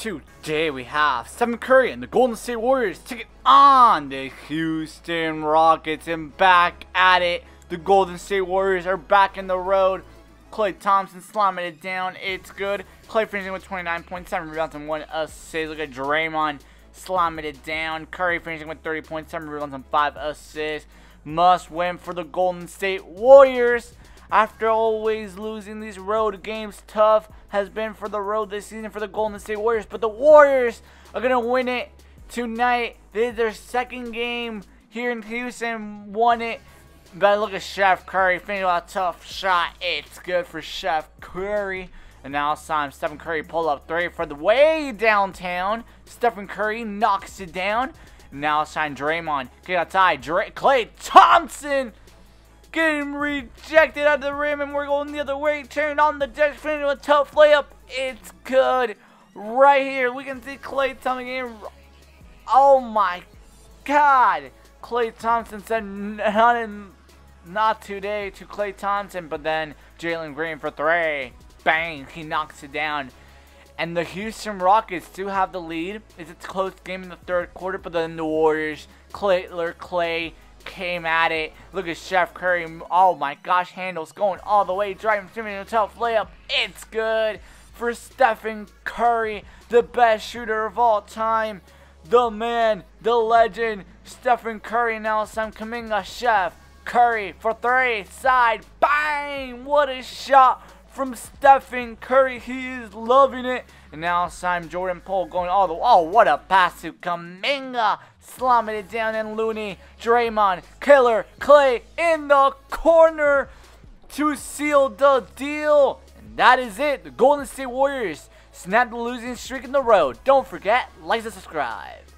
Today we have Stephen Curry and the Golden State Warriors taking on the Houston Rockets and back at it. The Golden State Warriors are back in the road. Klay Thompson slamming it down. It's good. Klay finishing with 29.7 rebounds and 1 assist. Look at Draymond slamming it down. Curry finishing with 30.7 rebounds and 5 assists. Must win for the Golden State Warriors after always losing these road games tough has been for the road this season for the Golden State Warriors. But the Warriors are going to win it tonight. This is their second game here in Houston. Won it. But look at Chef Curry. Finishing a tough shot. It's good for Chef Curry. And now it's time Stephen Curry pull up three for the way downtown. Stephen Curry knocks it down. Now it's time Draymond. Get outside. Dray Klay Thompson Getting rejected at the rim, and we're going the other way. Turn on the deck, finishing a tough layup. It's good. Right here, we can see Klay Thompson in. Oh my God. Klay Thompson said not, in, not today to Klay Thompson, but then Jalen Green for three. Bang, he knocks it down. And the Houston Rockets do have the lead. It's a close game in the third quarter, but then the Warriors, Clay, Klay came at it. Look at Chef Curry. Oh my gosh, handles going all the way, driving Jimmy a tough layup. It's good for Stephen Curry, the best shooter of all time. The man, the legend, Stephen Curry. Now some Kuminga Chef Curry for three, side, bang! What a shot from Stephen Curry. He is loving it. And now Simon Jordan Poole going all the way. Oh, what a pass to Kuminga. Slamming it down and Looney, Draymond, Killer, Klay in the corner to seal the deal. And that is it. The Golden State Warriors snap the losing streak in the road. Don't forget, like and subscribe.